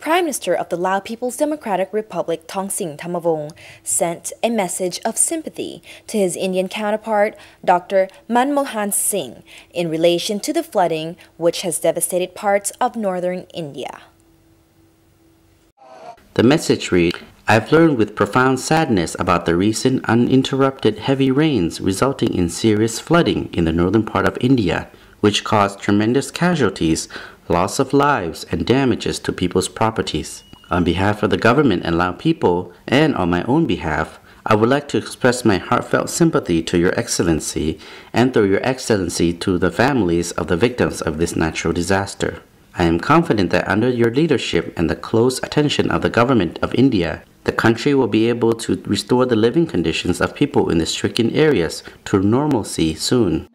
Prime Minister of the Lao People's Democratic Republic Thongsing Thammavong sent a message of sympathy to his Indian counterpart Dr. Manmohan Singh in relation to the flooding which has devastated parts of northern India. The message reads, I've learned with profound sadness about the recent uninterrupted heavy rains resulting in serious flooding in the northern part of India, which caused tremendous casualties, loss of lives, and damages to people's properties. On behalf of the government and Lao people, and on my own behalf, I would like to express my heartfelt sympathy to Your Excellency and through Your Excellency to the families of the victims of this natural disaster. I am confident that under your leadership and the close attention of the government of India, the country will be able to restore the living conditions of people in the stricken areas to normalcy soon.